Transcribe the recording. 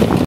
think.